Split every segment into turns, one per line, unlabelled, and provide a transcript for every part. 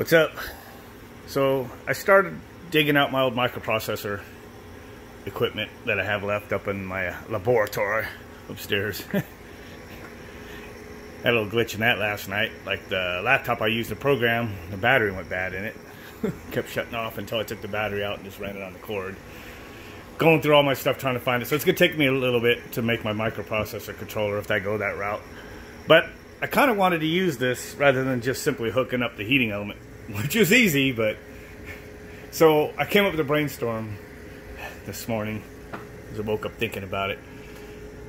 What's up? So I started digging out my old microprocessor equipment that I have left up in my laboratory upstairs. Had a little glitch in that last night. Like the laptop I used to program, the battery went bad in it. Kept shutting off until I took the battery out and just ran it on the cord. Going through all my stuff trying to find it. So it's going to take me a little bit to make my microprocessor controller if I go that route. But I kind of wanted to use this rather than just simply hooking up the heating element which was easy, but so I came up with a brainstorm this morning as I woke up thinking about it.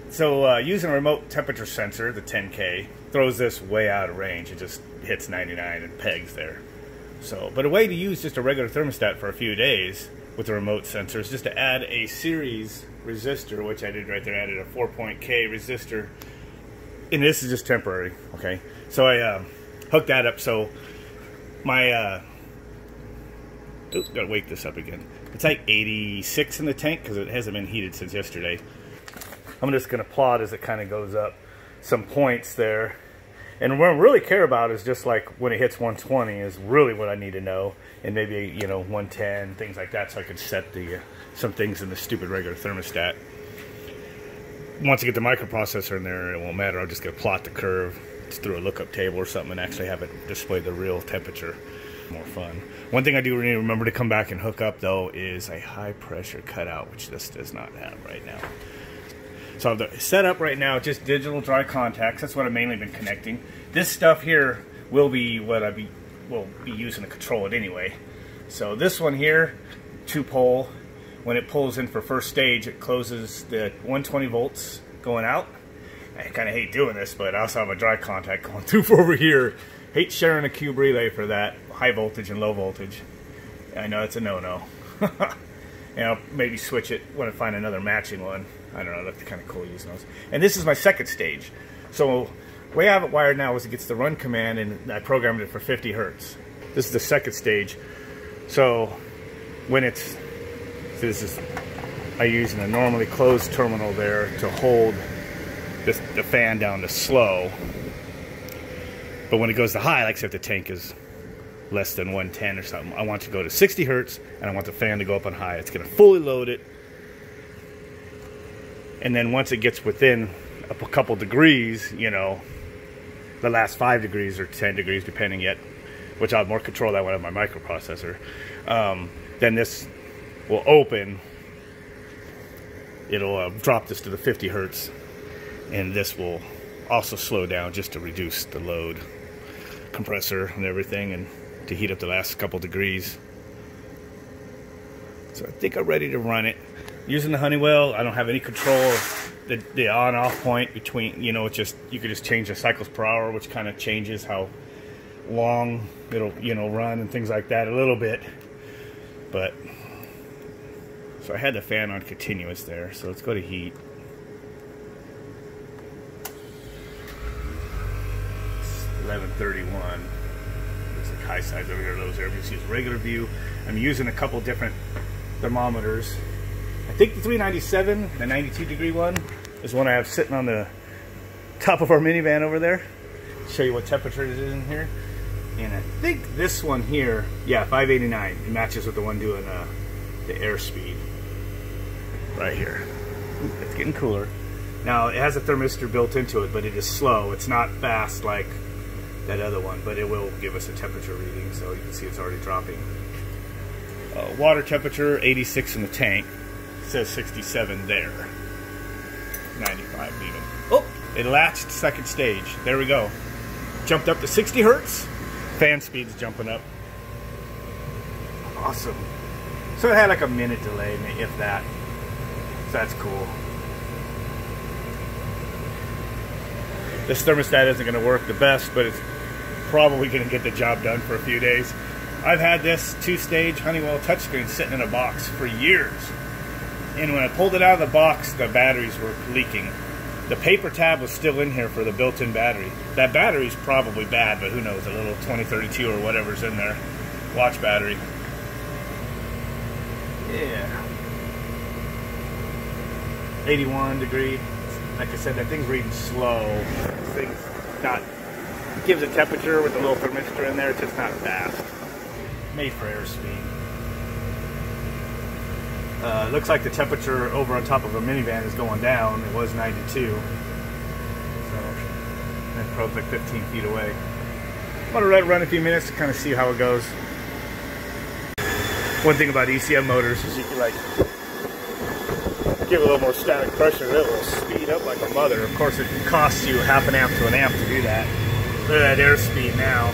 So uh, using a remote temperature sensor, the 10K, throws this way out of range. It just hits 99 and pegs there. So, but a way to use just a regular thermostat for a few days with a remote sensor is just to add a series resistor, which I did right there. Added a 4.K resistor, and this is just temporary. Okay, so I uh, hooked that up so my uh oops, gotta wake this up again. It's like 86 in the tank because it hasn't been heated since yesterday. I'm just gonna plot as it kind of goes up some points there. And what I really care about is just like when it hits 120 is really what I need to know, and maybe you know 110 things like that, so I can set the uh, some things in the stupid regular thermostat. Once I get the microprocessor in there, it won't matter. I'm just gonna plot the curve through a lookup table or something and actually have it display the real temperature. More fun. One thing I do need to remember to come back and hook up though is a high pressure cutout, which this does not have right now. So the setup right now, just digital dry contacts. That's what I've mainly been connecting. This stuff here will be what I be will be using to control it anyway. So this one here, two pole. When it pulls in for first stage, it closes the 120 volts going out I kind of hate doing this, but I also have a dry contact going through over here. Hate sharing a cube relay for that high voltage and low voltage. I know it's a no-no. and I'll maybe switch it when I find another matching one. I don't know, that's kind of cool using those. And this is my second stage. So the way I have it wired now is it gets the run command and I programmed it for 50 hertz. This is the second stage. So when it's, this is, I use a normally closed terminal there to hold the, the fan down to slow. But when it goes to high, like say if the tank is less than 110 or something, I want to go to 60 hertz and I want the fan to go up on high. It's going to fully load it. And then once it gets within a couple degrees, you know, the last five degrees or 10 degrees, depending yet, which I'll have more control that one of my microprocessor, um, then this will open. It'll uh, drop this to the 50 hertz and this will also slow down just to reduce the load compressor and everything and to heat up the last couple degrees. So I think I'm ready to run it. Using the Honeywell I don't have any control of the, the on off point between you know it's just you could just change the cycles per hour which kind of changes how long it'll you know run and things like that a little bit. But so I had the fan on continuous there. So let's go to heat 1131. Looks like high sides over here. Those there. Just use regular view. I'm using a couple different thermometers. I think the 397, the 92 degree one, is one I have sitting on the top of our minivan over there. Show you what temperature it is in here. And I think this one here, yeah, 589. It matches with the one doing uh, the airspeed right here. It's getting cooler. Now, it has a thermistor built into it, but it is slow. It's not fast like that other one, but it will give us a temperature reading, so you can see it's already dropping. Uh, water temperature, 86 in the tank. It says 67 there. 95 even. Oh, it latched second stage. There we go. Jumped up to 60 hertz. Fan speed's jumping up. Awesome. So it had like a minute delay, if that. So that's cool. This thermostat isn't going to work the best, but it's probably going to get the job done for a few days. I've had this two-stage Honeywell touchscreen sitting in a box for years. And when I pulled it out of the box, the batteries were leaking. The paper tab was still in here for the built-in battery. That battery's probably bad, but who knows, a little 2032 or whatever's in there. Watch battery. Yeah. 81 degree. Like I said, that thing's reading slow. This thing's not gives a temperature with a little thermistor in there. It's just not fast. made for airspeed. Uh, looks like the temperature over on top of a minivan is going down. It was 92. So, and probe's like 15 feet away. I'm gonna let it run a few minutes to kind of see how it goes. One thing about ECM motors is you can like give a little more static pressure, it will speed up like a mother. Of course, it costs you half an amp to an amp to do that. Look at that airspeed now.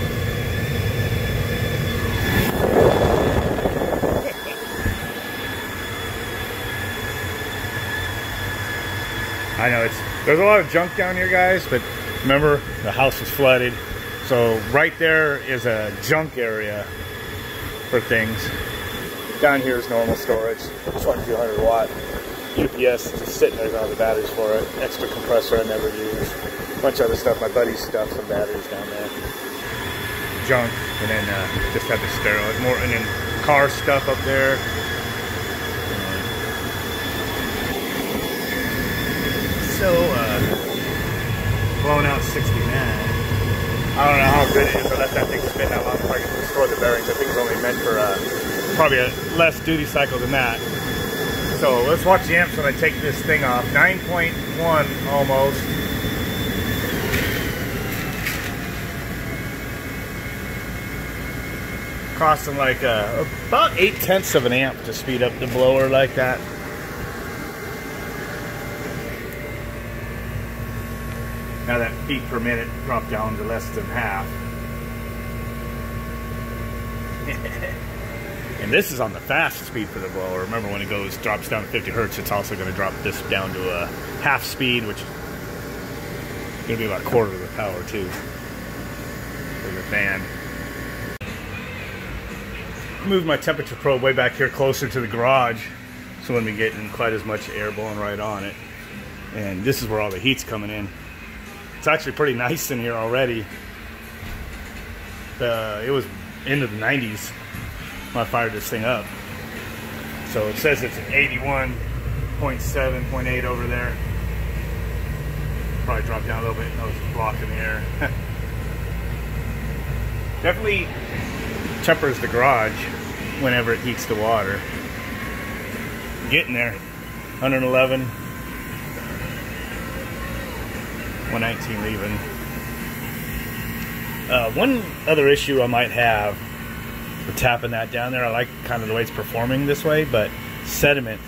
I know it's there's a lot of junk down here, guys, but remember the house was flooded. So right there is a junk area for things. Down here is normal storage, 2200 watt. UPS just sitting there on the batteries for it. Extra compressor I never use. A bunch of other stuff. My buddy's stuff, some batteries down there. Junk, and then uh, just have the stereo. More, and then car stuff up there. So, uh, blowing out 69. I don't know how good it is let that thing spin that long. I can destroy the bearings. I think it's only meant for uh, probably a less duty cycle than that. So let's watch the amps when I take this thing off. 9.1 almost. Costing like uh, about 8 tenths of an amp to speed up the blower like that. Now that feet per minute dropped down to less than half. and this is on the fast speed for the blower. Remember when it goes drops down to 50 hertz, it's also going to drop this down to a half speed, which is going to be about a quarter of the power too for the fan. Move my temperature probe way back here closer to the garage so when we getting quite as much air blowing right on it. And this is where all the heat's coming in. It's actually pretty nice in here already. Uh, it was into the 90s when I fired this thing up. So it says it's 81.7, 0.8 over there. Probably dropped down a little bit. That was blocking the air. Definitely tempers the garage whenever it heats the water. Getting there. 111. 119 leaving. Uh, one other issue I might have with tapping that down there, I like kind of the way it's performing this way, but sediment.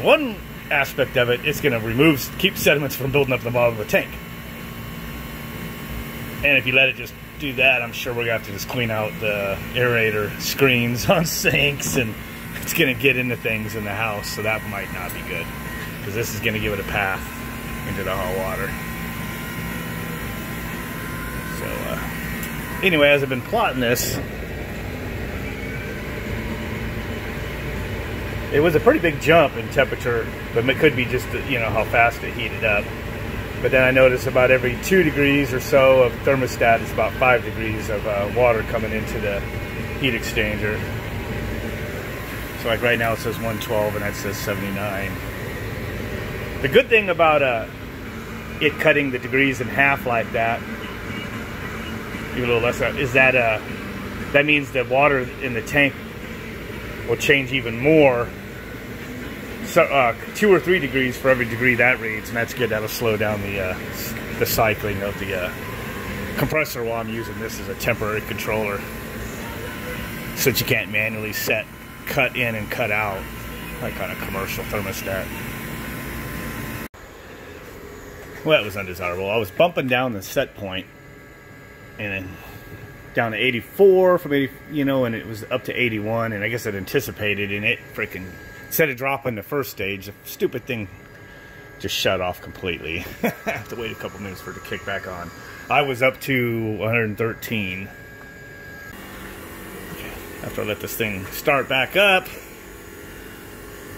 One aspect of it, it's going to remove, keep sediments from building up the bottom of the tank. And if you let it just do that, I'm sure we're to have to just clean out the aerator screens on sinks, and it's going to get into things in the house, so that might not be good. Because this is going to give it a path into the hot water. So, uh, anyway, as I've been plotting this, it was a pretty big jump in temperature, but it could be just, you know, how fast it heated up. But then I noticed about every two degrees or so of thermostat, it's about five degrees of uh, water coming into the heat exchanger. So like right now it says 112 and that says 79. The good thing about uh, it cutting the degrees in half like that, even a little less, is that uh, that means the water in the tank will change even more. So uh, two or three degrees for every degree that reads, and that's good. That'll slow down the uh, the cycling of the uh, compressor while I'm using this as a temporary controller, so that you can't manually set cut in and cut out like on a commercial thermostat. Well, that was undesirable. I was bumping down the set point and then down to 84 from 80, you know, and it was up to 81, and I guess it anticipated, and it freaking, instead of dropping the first stage, the stupid thing just shut off completely. I have to wait a couple minutes for it to kick back on. I was up to 113. After I let this thing start back up,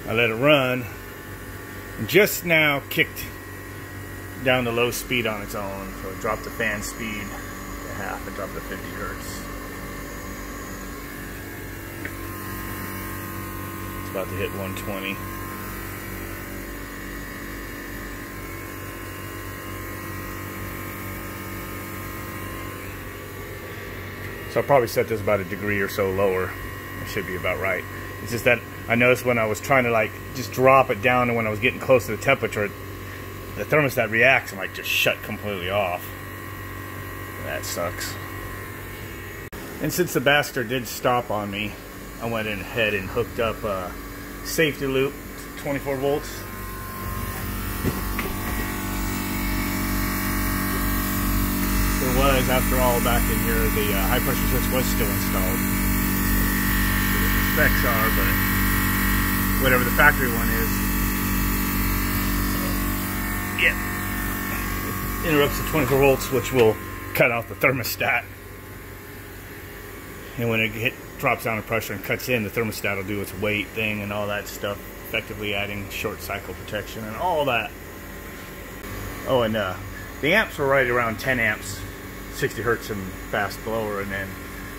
I let it run. Just now kicked down to low speed on its own. So it dropped the fan speed to half and dropped to 50 hertz. About to hit 120. So I'll probably set this about a degree or so lower. It should be about right. It's just that I noticed when I was trying to like just drop it down and when I was getting close to the temperature, the thermostat reacts and like just shut completely off. That sucks. And since the bastard did stop on me, I went in ahead and hooked up a safety loop, 24 volts. There was, after all, back in here, the uh, high pressure switch was still installed. The specs are, but whatever the factory one is, yeah, interrupts the 24 volts, which will cut off the thermostat. And when it hit, drops down the pressure and cuts in, the thermostat will do its wait thing and all that stuff, effectively adding short cycle protection and all that. Oh, and uh, the amps were right around 10 amps, 60 hertz and fast blower, and then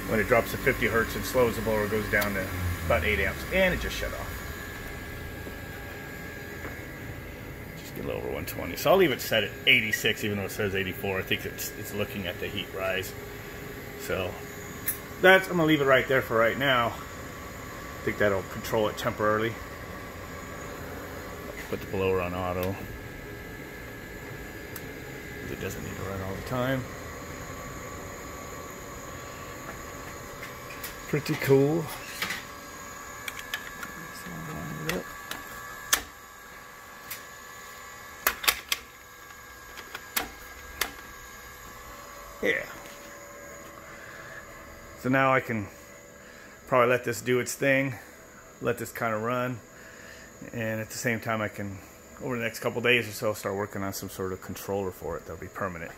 when it drops to 50 hertz and slows the blower, goes down to about 8 amps, and it just shut off. Just get a little over 120. So I'll leave it set at 86, even though it says 84. I think it's, it's looking at the heat rise. So that's, I'm gonna leave it right there for right now. I think that'll control it temporarily. Put the blower on auto. It doesn't need to run all the time. Pretty cool. Yeah. So now I can probably let this do its thing, let this kind of run, and at the same time I can, over the next couple days or so, start working on some sort of controller for it that'll be permanent.